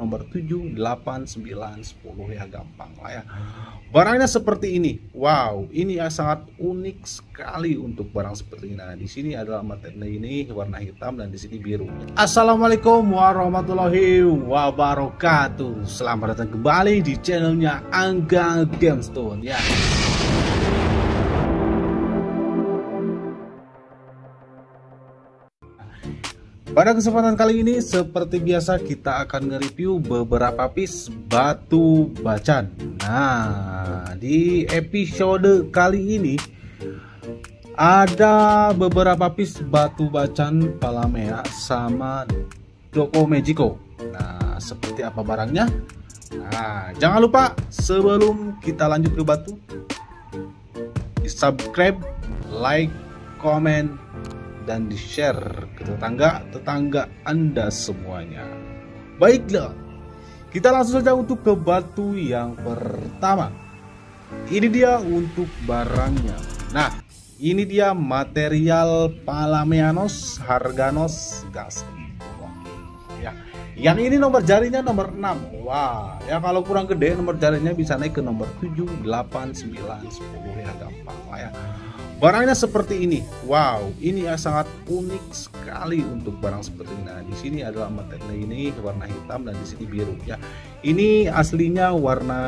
nomor 7, 8, 9, 10 ya gampang lah ya. Barangnya seperti ini. Wow, ini ya sangat unik sekali untuk barang seperti ini. Nah, di sini adalah materinya ini warna hitam dan di sini biru. Assalamualaikum warahmatullahi wabarakatuh. Selamat datang kembali di channelnya Angga Gamestone ya. Pada kesempatan kali ini seperti biasa kita akan nge-review beberapa piece batu bacan. Nah, di episode kali ini ada beberapa piece batu bacan Palamea sama Doko Magico. Nah, seperti apa barangnya? Nah, jangan lupa sebelum kita lanjut ke batu, subscribe, like, comment, dan di-share ke tetangga-tetangga Anda semuanya. Baiklah, kita langsung saja untuk ke batu yang pertama. Ini dia untuk barangnya. Nah, ini dia material Palameanos Harganos gas. Ya, yang ini nomor jarinya nomor 6. Wah, ya kalau kurang gede nomor jarinya bisa naik ke nomor 7, 8, 9, 10 ya gampang lah ya. Barangnya seperti ini. Wow, ini ya sangat unik sekali untuk barang seperti ini. Nah, di sini adalah materinya ini warna hitam dan di sini biru ya. Ini aslinya warna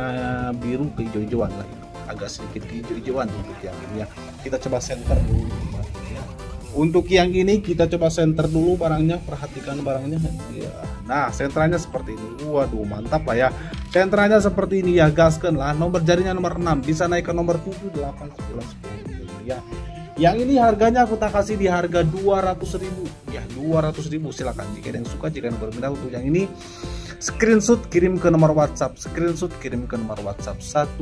biru kehijau-hijauan lah. Agak sedikit kehijau-hijauan untuk yang ini ya. Kita coba center dulu. Untuk yang ini kita coba center dulu barangnya, perhatikan barangnya. Ya. Nah, sentranya seperti ini. Waduh, mantap lah ya. Sentranya seperti ini ya, gaskan lah. Nomor jarinya nomor 6, bisa naik ke nomor 7, 8, 9, 10 ya. Yang ini harganya aku tak kasih di harga 200.000 ya 200.000 silakan. Jika ada yang suka jika yang berminat untuk yang ini screenshot kirim ke nomor WhatsApp. Screenshot kirim ke nomor WhatsApp. 1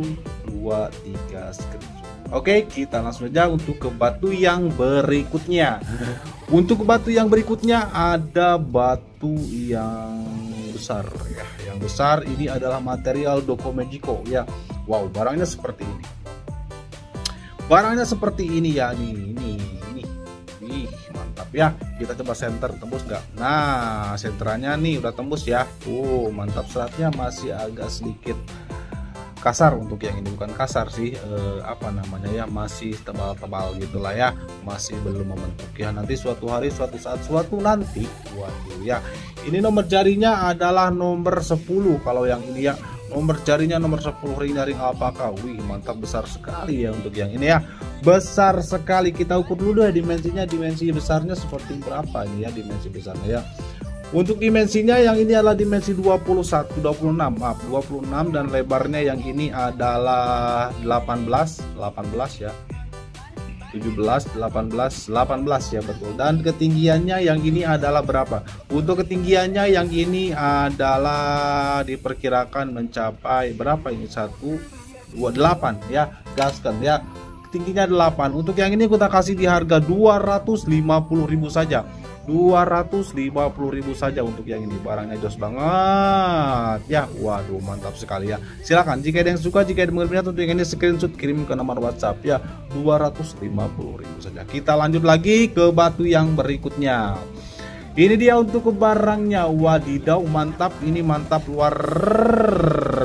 2 3 screenshot Oke, kita langsung saja untuk ke batu yang berikutnya. Untuk batu yang berikutnya ada batu yang besar ya. Yang besar ini adalah material Doko Magico ya. Wow, barangnya seperti ini. Barangnya seperti ini ya. Nih ini ini. Wih, mantap ya. Kita coba center tembus nggak? Nah senternya nih udah tembus ya. Uh mantap. Seratnya masih agak sedikit kasar untuk yang ini bukan kasar sih eh, apa namanya ya masih tebal-tebal gitulah ya masih belum membentuk. Ya nanti suatu hari suatu saat suatu nanti waduh ya. Ini nomor jarinya adalah nomor 10 kalau yang ini ya. Nomor jarinya nomor 10 ring ring apakah wih mantap besar sekali ya untuk yang ini ya. Besar sekali. Kita ukur dulu ya dimensinya. Dimensi besarnya seperti berapa ini ya dimensi besarnya ya untuk dimensinya yang ini adalah dimensi 21 26 maaf 26 dan lebarnya yang ini adalah 18 18 ya 17, 18, 18 ya betul. Dan ketinggiannya yang ini adalah berapa? Untuk ketinggiannya yang ini adalah diperkirakan mencapai berapa ini? 1 2 8 ya. Gaskan ya. Tingginya 8. Untuk yang ini kita kasih di harga 250.000 saja. 250.000 saja untuk yang ini. Barangnya jos banget. Ya waduh mantap sekali ya. Silahkan jika ada yang suka jika ada yang berminat untuk yang ini screenshot kirim ke nomor WhatsApp ya. 250.000 saja. Kita lanjut lagi ke batu yang berikutnya. Ini dia untuk barangnya. Wadidaw mantap. Ini mantap luar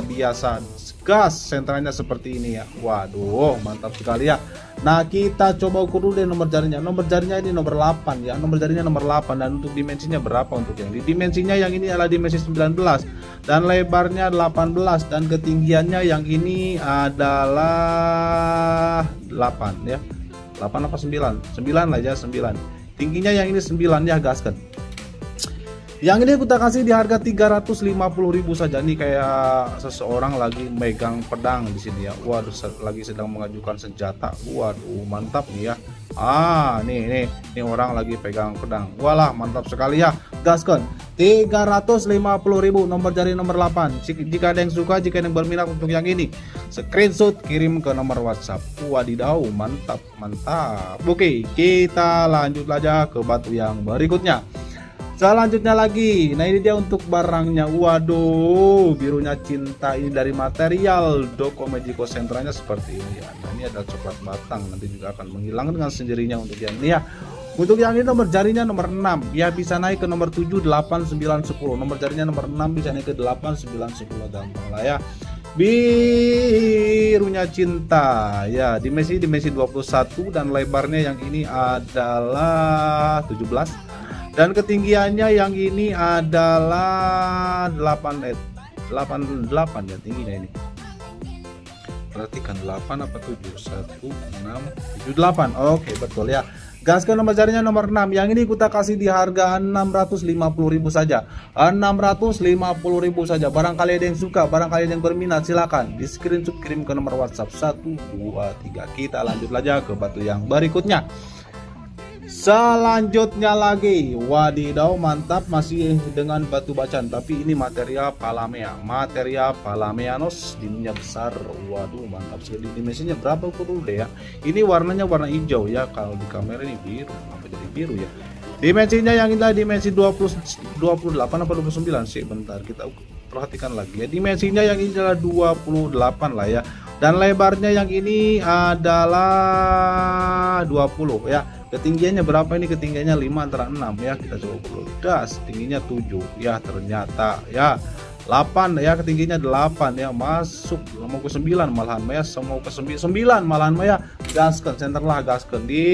biasa gas sentralnya seperti ini ya. Waduh mantap sekali ya. Nah kita coba ukur dulu deh nomor jarinya. Nomor jarinya ini nomor 8 ya. Nomor jarinya nomor 8 dan untuk dimensinya berapa untuk yang ini? Dimensinya yang ini adalah dimensi 19 dan lebarnya 18 dan ketinggiannya yang ini adalah 8 ya. 8 apa 9 9 lah ya 9 tingginya yang ini 9 ya gaskan yang ini kita kasih di harga 350.000 saja nih kayak seseorang lagi megang pedang di sini ya. Waduh lagi sedang mengajukan senjata. Waduh mantap nih ya. Ah, nih nih nih orang lagi pegang pedang. Walah mantap sekali ya. Gaskan 350.000 nomor jari nomor 8. Jika ada yang suka, jika ada yang berminat untuk yang ini, screenshot kirim ke nomor WhatsApp. Wadidaw, mantap, mantap. Oke, kita lanjut aja ke batu yang berikutnya. Selanjutnya lagi, nah ini dia untuk barangnya. Waduh, birunya cinta ini dari material. Doko Magico sentranya seperti ini ya. Nah ini ada coklat batang, nanti juga akan menghilang dengan sendirinya untuk yang ini ya. untuk yang ini nomor jarinya nomor 6 ya bisa naik ke nomor 7 8 9 10 nomor jarinya nomor 6 bisa naik ke 8 9 10 gampang lah ya. Birunya cinta. Ya dimensi dimensi 21 dan lebarnya yang ini adalah 17 dan ketinggiannya yang ini adalah 8 eh, 88 ya tingginya ini. Perhatikan 8 apa 7 1 6 7 8 oke betul ya. Gaskan nomor jarinya nomor 6 Yang ini kita kasih di harga 650.000 saja. 650.000 saja. Barangkali ada yang suka Barangkali ada yang berminat silakan. Di screenshot kirim ke nomor whatsapp 123 Kita lanjut aja ke batu yang berikutnya Selanjutnya lagi, wadidaw mantap masih dengan batu bacan tapi ini material palamea, material palameanos dininya besar, waduh mantap sekali. Dimensinya berapa dulu deh ya. Ini warnanya warna hijau ya, kalau di kamera ini biru, apa jadi biru ya. Dimensinya yang ini dimensi 20 28 apa 29 sih bentar. Kita perhatikan lagi ya. Dimensinya yang ini adalah 28 lah ya. Dan lebarnya yang ini adalah 20 ya ketinggiannya berapa ini? Ketinggiannya 5 antara 6 ya kita coba. Dulu das tingginya 7 ya ternyata. Ya 8 ya ketingginya 8 ya masuk. Mau ke 9 malahan Maya mau ke 9 malahan Maya gaskan center lah gaskan di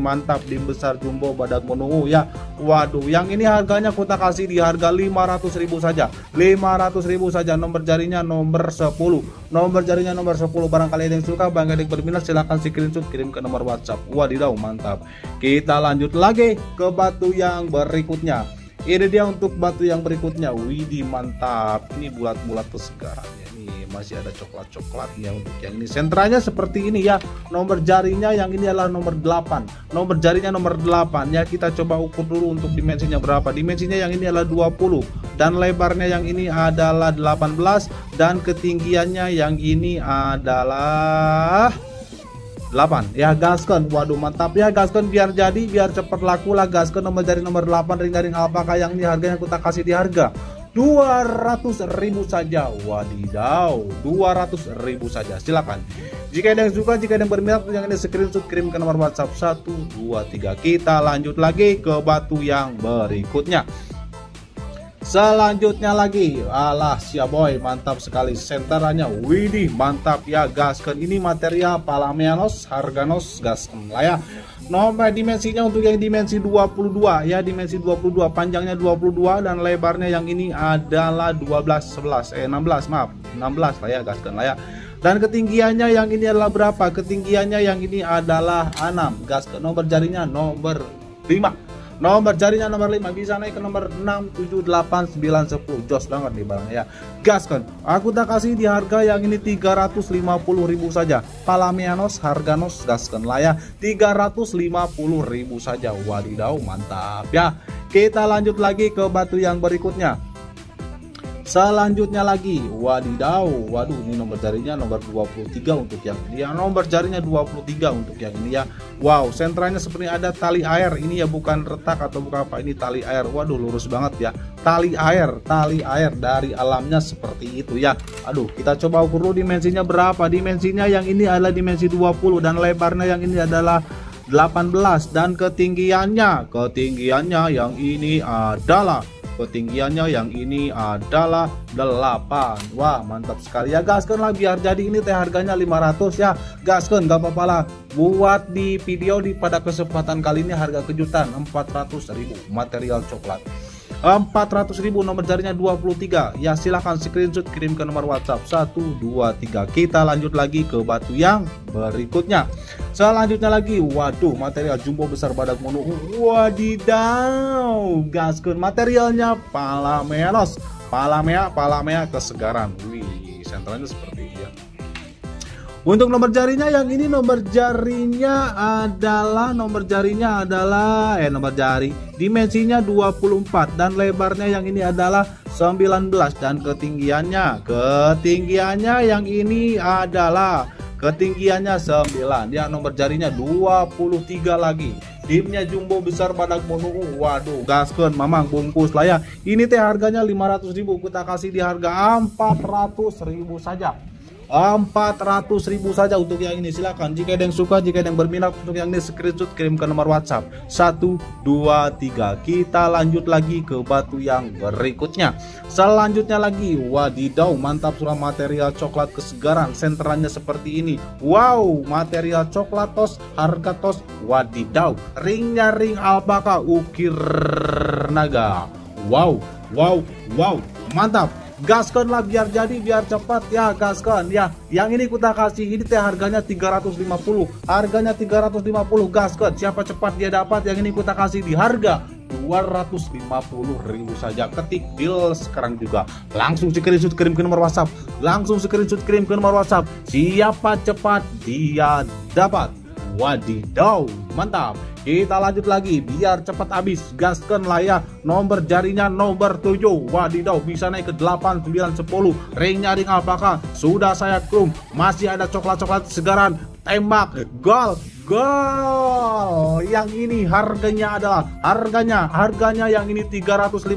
mantap di besar jumbo badak menunggu ya. Waduh yang ini harganya kita kasih di harga 500.000 saja. 500.000 saja nomor jarinya nomor 10 nomor jarinya nomor 10 barangkali ada yang suka bang yang berminat silahkan screenshot kirim ke nomor WhatsApp. Wadidaw mantap. Kita lanjut lagi ke batu yang berikutnya ini dia untuk batu yang berikutnya. Widih mantap. Ini bulat-bulat tuh sekarang ya Ini masih ada coklat-coklatnya untuk yang ini. Sentranya seperti ini ya. Nomor jarinya yang ini adalah nomor 8 Nomor jarinya nomor 8 Ya kita coba ukur dulu untuk dimensinya berapa. Dimensinya yang ini adalah 20 Dan lebarnya yang ini adalah 18 Dan ketinggiannya yang ini adalah 8 ya gaskan waduh mantap. Ya gaskan biar jadi biar cepat laku lah gaskan nomor dari nomor 8 ring-ring apakah yang ini harganya kita kasih di harga? 200 ribu saja. Wadidaw 200 ribu saja. Silakan. Jika ada yang suka jika ada yang berminat yang ini screenshot kirim ke nomor whatsapp 123 kita lanjut lagi ke batu yang berikutnya Selanjutnya lagi, alah boy mantap sekali senterannya. Widih, mantap ya gaskan. Ini material Palamianos, Harganos, gaskan lah ya. Nomor dimensinya untuk yang dimensi 22 ya, dimensi 22, panjangnya 22 dan lebarnya yang ini adalah 12 11 eh 16 maaf, 16 lah ya gaskan lah ya. Dan ketinggiannya yang ini adalah berapa? Ketinggiannya yang ini adalah 6. Gaskan nomor jarinya nomor 5 Nomor jarinya nomor 5 bisa naik ke nomor 6, 7, 8, 9, 10. Jos banget nih bang ya. Gas kan. Aku tak kasih di harga yang ini 350.000 saja. Palamianos Harganos gaskan lah ya. 350.000 saja. Wadidaw mantap ya. Kita lanjut lagi ke batu yang berikutnya. Selanjutnya lagi, wadidaw, waduh ini nomor jarinya nomor 23 untuk yang ini ya, nomor jarinya 23 untuk yang ini ya. Wow, sentranya seperti ada tali air, ini ya bukan retak atau bukan apa, ini tali air. Waduh, lurus banget ya. Tali air, tali air dari alamnya seperti itu ya. Aduh, kita coba ukur dulu dimensinya berapa. Dimensinya yang ini adalah dimensi 20 dan lebarnya yang ini adalah 18 dan ketinggiannya, ketinggiannya yang ini adalah ketinggiannya yang ini adalah 8 wah mantap sekali ya gaskan lah biar jadi ini teh harganya 500 ya. Gaskan gak apa-apa lah. Buat di video di pada kesempatan kali ini harga kejutan 400.000 material coklat. 400.000 nomor jarinya 23 ya silahkan screenshot kirim ke nomor WhatsApp. 123 kita lanjut lagi ke batu yang berikutnya selanjutnya lagi waduh material jumbo besar badak mono wadidaw gaskan materialnya palameanos palamea palamea kesegaran. Wih sentralnya seperti untuk nomor jarinya yang ini nomor jarinya adalah nomor jarinya adalah eh nomor jari dimensinya 24 dan lebarnya yang ini adalah 19 dan ketinggiannya ketinggiannya yang ini adalah ketinggiannya 9 ya nomor jarinya 23 lagi. Dimnya jumbo besar pada menunggu waduh gaskeun mamang bungkus lah ya. Ini teh harganya 500.000 kita kasih di harga 400.000 saja 400 ribu saja untuk yang ini. Silakan. Jika ada yang suka jika ada yang berminat untuk yang ini screenshot kirim ke nomor WhatsApp. 1 2 3 kita lanjut lagi ke batu yang berikutnya. Selanjutnya lagi wadidaw mantap surah material coklat kesegaran. Senterannya seperti ini. Wow material coklat tos harga tos wadidaw. Ringnya ring alpaka ukir naga. Wow wow wow. Mantap gaskan lah biar jadi biar cepat. Ya gaskan. Ya yang ini kita kasih. Ini teh harganya 350 harganya 350 gaskan. Siapa cepat dia dapat yang ini kita kasih di harga 250 ribu saja. Ketik deal sekarang juga. Langsung screenshot kirim ke nomor WhatsApp. Langsung screenshot kirim ke nomor WhatsApp. Siapa cepat dia dapat wadidaw mantap. Kita lanjut lagi biar cepat habis. Gaskan ya nomor jarinya nomor 7 wadidaw bisa naik ke 8 9 10 ringnya ring apakah? Sudah saya krum. Masih ada coklat-coklat segaran. Tembak gol gol! Yang ini harganya adalah harganya harganya yang ini 350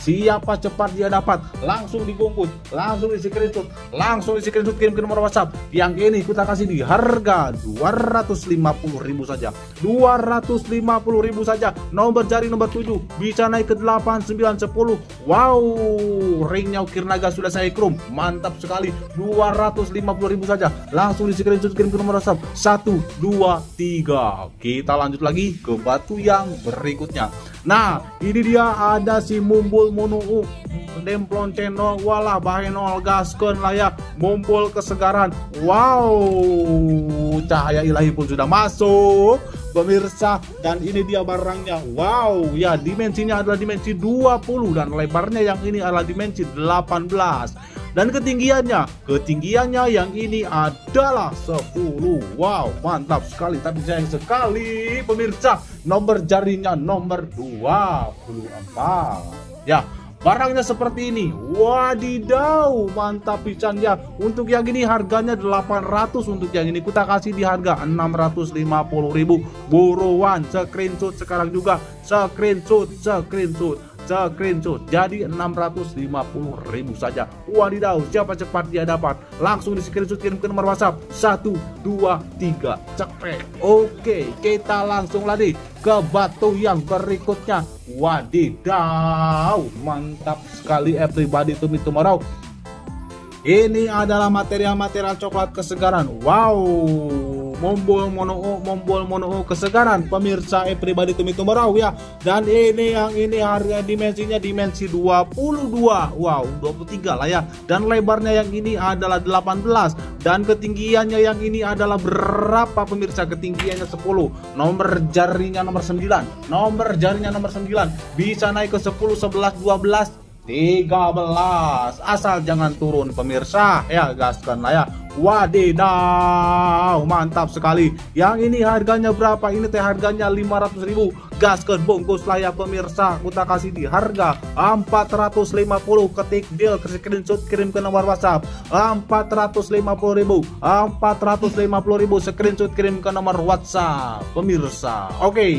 siapa cepat dia dapat? Langsung dibungkus langsung isi screenshot langsung isi screenshot kirim ke nomor WhatsApp. Yang ini kita kasih di harga 250 ribu saja. 250 ribu saja. Nomor jari nomor 7 bisa naik ke 8 9 10 wow! Ringnya ukir naga sudah saya krum. Mantap sekali. 250 ribu saja. Langsung di screenshot kirim ke nomor WhatsApp. 1 2 tiga. Kita lanjut lagi ke batu yang berikutnya. Nah ini dia ada si mumbul monuu demplon channel walah bahenol gaskon lah ya. Mumpul kesegaran. Wow cahaya ilahi pun sudah masuk pemirsa. Dan ini dia barangnya. Wow ya dimensinya adalah dimensi 20 dan lebarnya yang ini adalah dimensi 18 dan ketinggiannya ketinggiannya yang ini adalah 10 wow mantap sekali tapi sayang sekali pemirsa nomor jarinya nomor 24 ya Barangnya seperti ini. Wadidaw, mantap pisan ya. Untuk yang ini harganya 800, untuk yang ini kita kasih di harga 650.000. Buruan, screenshot sekarang juga. Screenshot, screenshot screenshot jadi 650 ribu saja. Wadidaw siapa cepat dia dapat? Langsung di screenshot kirim ke nomor whatsapp. 1 2 3 cepet. Oke kita langsung lagi ke batu yang berikutnya. Wadidaw mantap sekali everybody to me tomorrow. Ini adalah material-material coklat kesegaran. Wow, mombol mono mombol mono kesegaran pemirsa eh pribadi tumi tomorrow ya. Dan ini yang ini harga dimensinya dimensi 22. Wow, 23 lah ya. Dan lebarnya yang ini adalah 18 dan ketinggiannya yang ini adalah berapa pemirsa? Ketinggiannya 10. Nomor jarinya nomor 9. Nomor jarinya nomor 9 bisa naik ke 10, 11, 12 13 asal jangan turun pemirsa. Ya gaskan lah ya. Wadidaw mantap sekali. Yang ini harganya berapa? Ini teh harganya 500 ribu. Gaskan bungkus lah ya pemirsa. Kita kasih di harga 450 ketik deal screenshot kirim ke nomor whatsapp. 450 ribu. 450 ribu screenshot kirim ke nomor whatsapp pemirsa. Oke okay.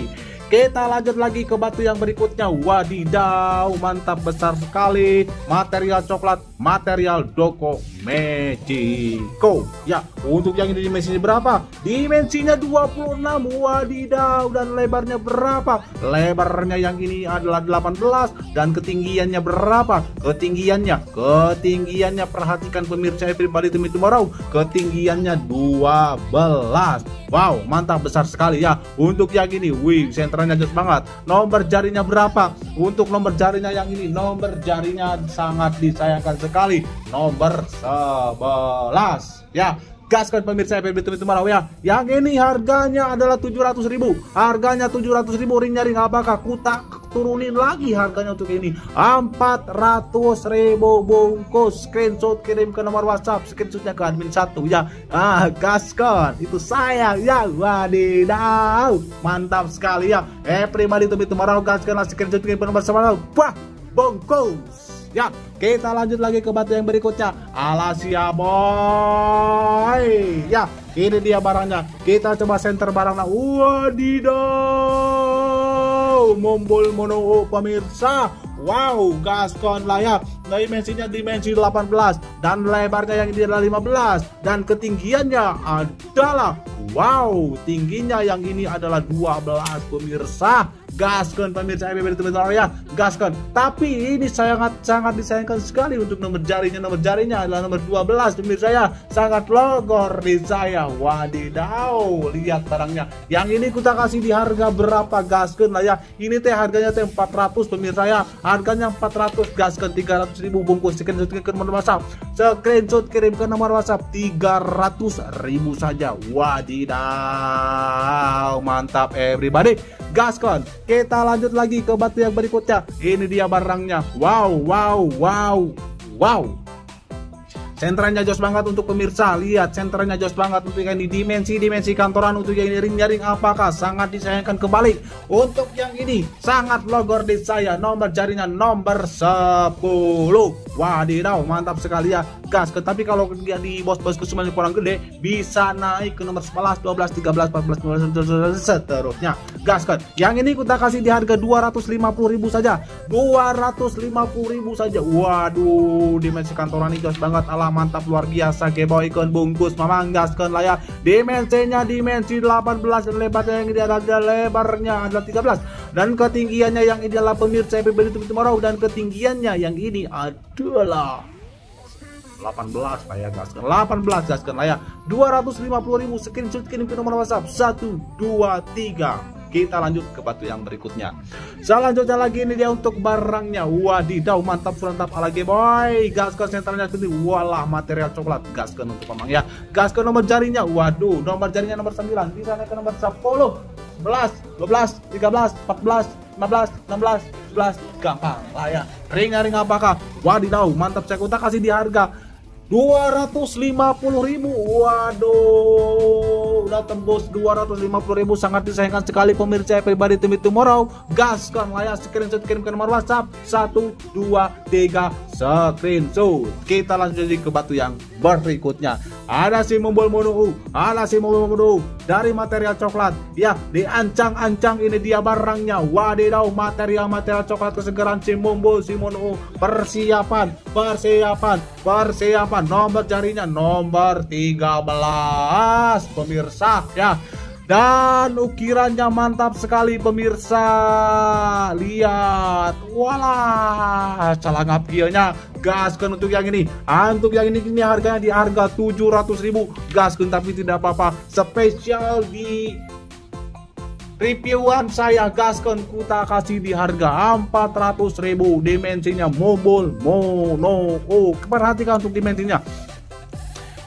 Kita lanjut lagi ke batu yang berikutnya. Wadidaw, mantap besar sekali. Material coklat, material Doko Magico. Ya, untuk yang ini dimensinya berapa? Dimensinya 26. Wadidaw, dan lebarnya berapa? Lebarnya yang ini adalah 18 dan ketinggiannya berapa? Ketinggiannya, ketinggiannya perhatikan pemirsa pribadi Temi Tomorrow. Ketinggiannya 12. Wow, mantap besar sekali ya. Untuk yang ini, wih, sentra ukurannya jelas banget. Nomor jarinya berapa? Untuk nomor jarinya yang ini nomor jarinya sangat disayangkan sekali. Nomor 11 ya gaskan pemirsa FB itu marau ya. Yang ini harganya adalah 700 ribu. Harganya 700 ribu ring ring. Apakah kuta turunin lagi harganya untuk ini? 400 ribu bungkus. Screenshot kirim ke nomor WhatsApp. Screenshotnya ke admin satu ya. Ah gaskan. Itu saya ya. Wadidaw. Mantap sekali ya. Eh itu itu marau gaskan screenshot kirim ke nomor WhatsApp wah bungkus Ya, kita lanjut lagi ke batu yang berikutnya. Alasia boy. Ya, ini dia barangnya. Kita coba center barangnya. Wadidaw, mombol mono pemirsa. Wow, gaskon lah ya. dimensinya dimensi 18 dan lebarnya yang ini adalah 15 dan ketinggiannya adalah wow tingginya yang ini adalah 12 pemirsa gaskan pemirsa MBB teman-teman ya gaskan tapi ini sangat sangat disayangkan sekali untuk nomor jarinya. Nomor jarinya adalah nomor 12 pemirsa ya sangat logor di saya. Wadidaw lihat barangnya. Yang ini kita kasih di harga berapa gaskan lah ya ini teh harganya teh 400 pemirsa ya harganya 400 gaskan 300 ribu bungkus screenshot ke nomor whatsapp. Screenshot kirim ke nomor whatsapp 300 ribu saja. Wadidaw mantap everybody gaskan kita lanjut lagi ke batu yang berikutnya. Ini dia barangnya. Wow wow wow wow Sentranya jos banget untuk pemirsa. Lihat sentranya jos banget untuk yang di dimensi-dimensi kantoran untuk yang ini ring-ring apakah sangat disayangkan kembali. Untuk yang ini sangat logor di saya nomor jaringan nomor 10. Wadidaw, mantap sekali ya. Gas, tapi kalau dia di bos-bos kesumaan kurang gede bisa naik ke nomor 11, 12, 13, 14, 15 seterusnya. Gas. Yang ini kita kasih di harga 250.000 saja. 250.000 saja. Waduh, dimensi kantoran ini jos banget ala mantap luar biasa. Kebo ikon bungkus memanggaskan layar. Dimensinya dimensi 18 dan lebarnya yang ini adalah lebarnya adalah 13 dan ketinggiannya yang ini adalah pemirsa beli tomorrow. Dan ketinggiannya yang ini adalah 18 lah ya. Gaskan 18 gaskan lah ya 250 ribu screenshot kirim ke nomor whatsapp. 1 2 3 kita lanjut ke batu yang berikutnya. Selanjutnya lagi ini dia untuk barangnya. Wadidaw mantap surantap ala boy. Gaskan sentralnya seperti walah material coklat. Gaskan untuk memang ya. Gaskan nomor jarinya. Waduh nomor jarinya nomor 9 di sana ke nomor 10 11 12 13 14 15 16 17 gampang lah ya. Ring-ring apakah wadidaw mantap saya kasih di harga. 250 ribu. Waduh udah tembus 250 ribu. Sangat disayangkan sekali pemirsa pribadi tim tomorrow gaskan layar screenshot kirim ke nomor whatsapp. 1 2 3 screenshot. Kita jadi ke batu yang berikutnya. Ada si mobil mono ada si mobil mono dari material coklat. Ya diancang-ancang ini dia barangnya. Wadidaw material-material coklat kesegaran. Si mobil si mono persiapan persiapan persiapan. Nomor jarinya nomor 13 pemirsa. Ya dan ukirannya mantap sekali pemirsa. Lihat. Wala calangap kianya gaskan untuk yang ini. Ah, untuk yang ini ini harganya di harga 700.000 gaskan tapi tidak apa-apa. Spesial di Reviewan saya gaskan kuta kasih di harga 400.000 dimensinya mobil mono. Oh, perhatikan untuk dimensinya.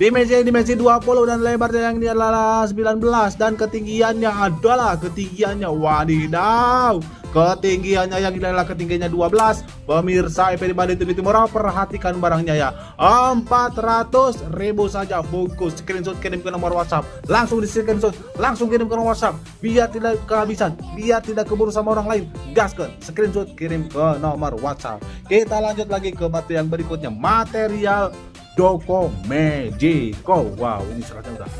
Dimensi dimensi 20 dan lebarnya yang ini adalah 19 dan ketinggiannya adalah ketinggiannya wadidaw. Ketinggiannya yang adalah ketinggiannya 12 pemirsa everybody itu murah perhatikan barangnya ya. 400 ribu saja. Bungkus screenshot kirim ke nomor whatsapp. Langsung di screenshot langsung kirim ke nomor whatsapp. Biar tidak kehabisan biar tidak keburu sama orang lain. Gaskan screenshot kirim ke nomor whatsapp. Kita lanjut lagi ke batu yang berikutnya. Material Doko Magico wow ini seratnya udah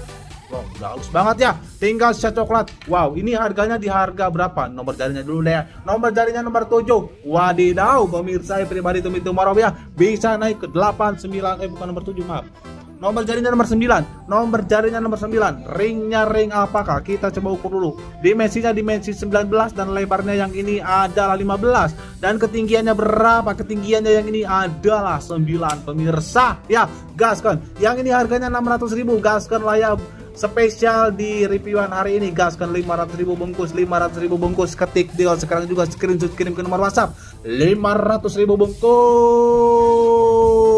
Wow, udah halus banget ya. Tinggal set coklat. Wow, ini harganya di harga berapa? Nomor jarinya dulu deh. Nomor jarinya nomor 7. Wadidaw, pemirsa pribadi itu itu ya. Bisa naik ke 8 9 eh bukan nomor 7, maaf. Nomor jarinya nomor 9 Nomor jarinya nomor 9 Ringnya ring apakah? Kita coba ukur dulu. Dimensinya dimensi 19 Dan lebarnya yang ini adalah 15 Dan ketinggiannya berapa? Ketinggiannya yang ini adalah 9 Pemirsa. Ya gaskan Yang ini harganya 600 ribu. Gaskan lah ya spesial di reviewan hari ini. Gaskan 500 ribu bungkus 500 ribu bungkus. Ketik deal sekarang juga screenshot kirim ke nomor whatsapp. 500 ribu bungkus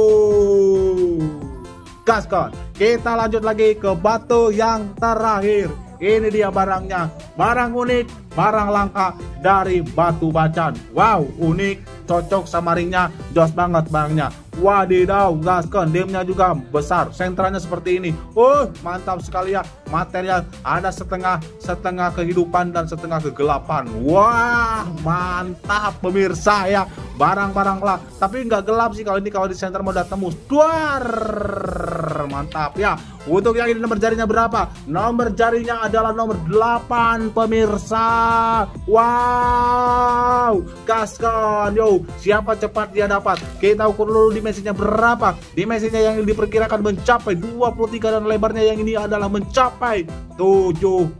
gaskan kita lanjut lagi ke batu yang terakhir. Ini dia barangnya. Barang unik barang langka dari batu bacan. Wow unik cocok sama ringnya. Jos banget barangnya Wadidaw, gaskan, demnya juga besar, sentranya seperti ini. Oh, mantap sekali ya. Material ada setengah setengah kehidupan dan setengah kegelapan. Wah, mantap pemirsa ya. Barang-barang lah, tapi nggak gelap sih kalau ini kalau di center mau tembus. Duar mantap ya untuk yang ini nomor jarinya berapa nomor jarinya adalah nomor 8 pemirsa wow gaskan yo siapa cepat dia dapat kita ukur dulu dimensinya berapa? Dimensinya yang diperkirakan mencapai 23 dan lebarnya yang ini adalah mencapai 17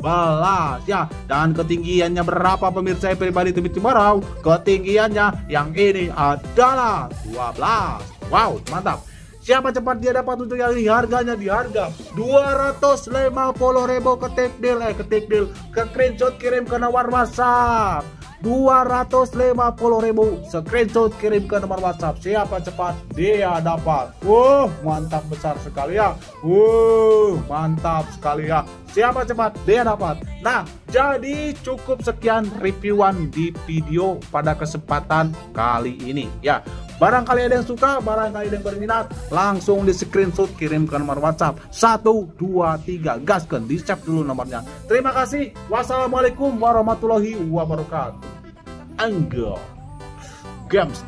ya. Dan ketinggiannya berapa pemirsa pribadi? Tumi Tomorrow ketinggiannya yang ini adalah 12 wow mantap. Siapa cepat dia dapat untuk yang ini harganya? Di harga 250 ribu ketik deal eh ketik deal ke screenshot kirim ke nomor WhatsApp 250 ribu. Screenshot kirim ke nomor WhatsApp. Siapa cepat dia dapat. Wow mantap besar sekali ya. Wow mantap sekali ya siapa cepat dia dapat Nah jadi cukup sekian reviewan di video pada kesempatan kali ini ya Barangkali ada yang suka, barangkali ada yang berminat, langsung di screenshot kirim ke nomor WhatsApp 123 gaskan di chat dulu nomornya. Terima kasih. Wassalamualaikum warahmatullahi wabarakatuh. Anggo Games